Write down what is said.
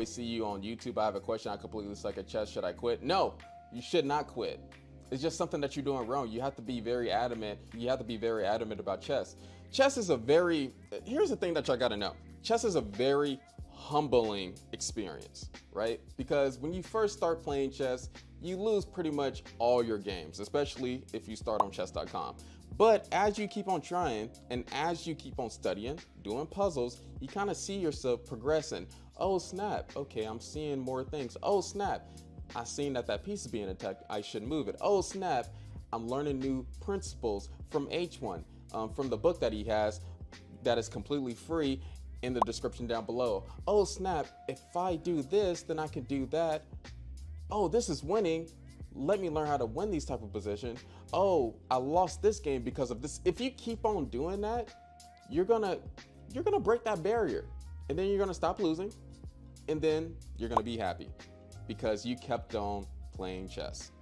always see you on YouTube. I have a question. I completely suck at chess. Should I quit? No, you should not quit. It's just something that you're doing wrong. You have to be very adamant. You have to be very adamant about chess. Chess is a very, here's the thing that y'all gotta know. Chess is a very humbling experience, right? Because when you first start playing chess, you lose pretty much all your games, especially if you start on chess.com. But as you keep on trying and as you keep on studying, doing puzzles, you kind of see yourself progressing. Oh snap, okay, I'm seeing more things. Oh snap, I seen that that piece is being attacked. I should move it. Oh snap! I'm learning new principles from H1 um, from the book that he has that is completely free in the description down below. Oh snap! If I do this, then I can do that. Oh, this is winning. Let me learn how to win these type of positions. Oh, I lost this game because of this. If you keep on doing that, you're gonna you're gonna break that barrier, and then you're gonna stop losing, and then you're gonna be happy because you kept on playing chess.